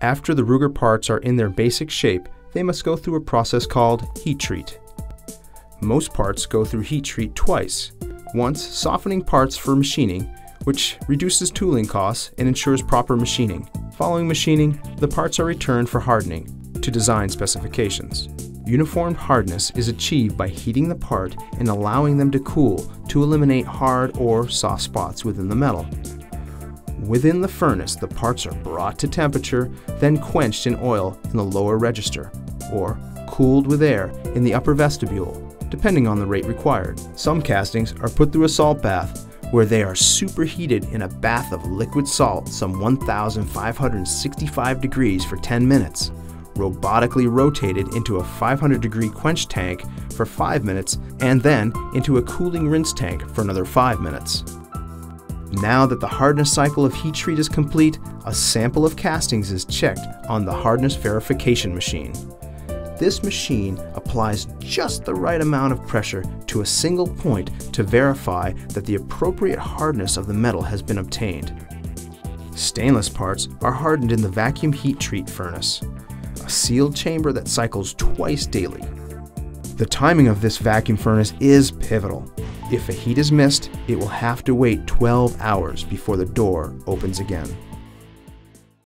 After the Ruger parts are in their basic shape, they must go through a process called heat treat. Most parts go through heat treat twice, once softening parts for machining, which reduces tooling costs and ensures proper machining. Following machining, the parts are returned for hardening to design specifications. Uniform hardness is achieved by heating the part and allowing them to cool to eliminate hard or soft spots within the metal. Within the furnace, the parts are brought to temperature, then quenched in oil in the lower register, or cooled with air in the upper vestibule, depending on the rate required. Some castings are put through a salt bath, where they are superheated in a bath of liquid salt some 1,565 degrees for 10 minutes robotically rotated into a 500 degree quench tank for 5 minutes, and then into a cooling rinse tank for another 5 minutes. Now that the hardness cycle of heat treat is complete, a sample of castings is checked on the hardness verification machine. This machine applies just the right amount of pressure to a single point to verify that the appropriate hardness of the metal has been obtained. Stainless parts are hardened in the vacuum heat treat furnace a sealed chamber that cycles twice daily. The timing of this vacuum furnace is pivotal. If a heat is missed, it will have to wait 12 hours before the door opens again.